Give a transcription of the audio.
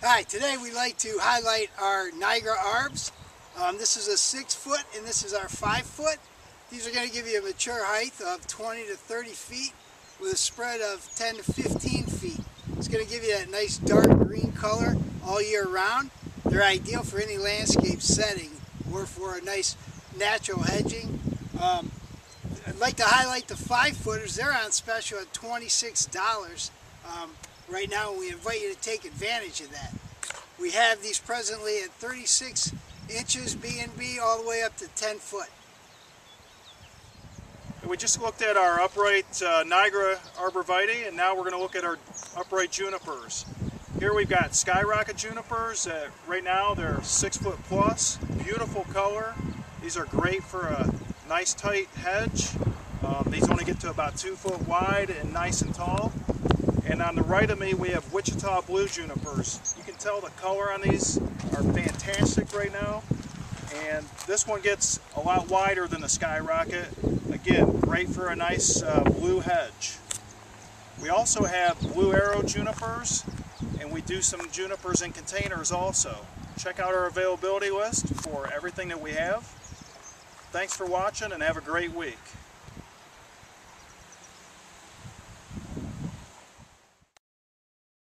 Hi, today we'd like to highlight our Nigra arbs. Um, this is a six foot and this is our five foot. These are going to give you a mature height of 20 to 30 feet with a spread of 10 to 15 feet. It's going to give you that nice dark green color all year round. They're ideal for any landscape setting or for a nice natural hedging. Um, I'd like to highlight the five footers. They're on special at $26. Um, right now we invite you to take advantage of that. We have these presently at 36 inches B&B all the way up to 10 foot. We just looked at our upright uh, Nigra arborvitae and now we're going to look at our upright junipers. Here we've got skyrocket junipers right now they're six foot plus, beautiful color. These are great for a nice tight hedge. Um, these only get to about two foot wide and nice and tall. And on the right of me, we have Wichita Blue Junipers. You can tell the color on these are fantastic right now. And this one gets a lot wider than the Skyrocket. Again, great for a nice uh, blue hedge. We also have Blue Arrow Junipers, and we do some junipers in containers also. Check out our availability list for everything that we have. Thanks for watching and have a great week.